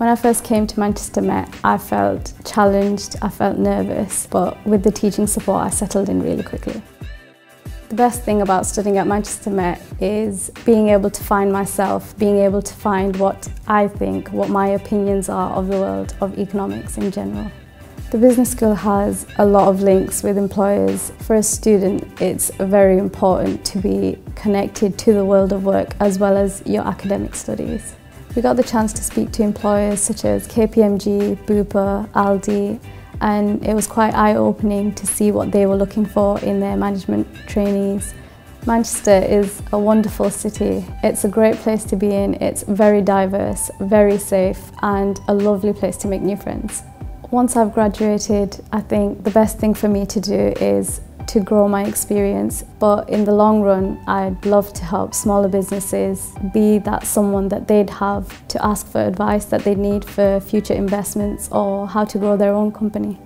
When I first came to Manchester Met, I felt challenged, I felt nervous, but with the teaching support, I settled in really quickly. The best thing about studying at Manchester Met is being able to find myself, being able to find what I think, what my opinions are of the world of economics in general. The business school has a lot of links with employers. For a student, it's very important to be connected to the world of work as well as your academic studies. We got the chance to speak to employers such as KPMG, Bupa, Aldi, and it was quite eye-opening to see what they were looking for in their management trainees. Manchester is a wonderful city. It's a great place to be in. It's very diverse, very safe, and a lovely place to make new friends. Once I've graduated, I think the best thing for me to do is to grow my experience. But in the long run, I'd love to help smaller businesses be that someone that they'd have to ask for advice that they need for future investments or how to grow their own company.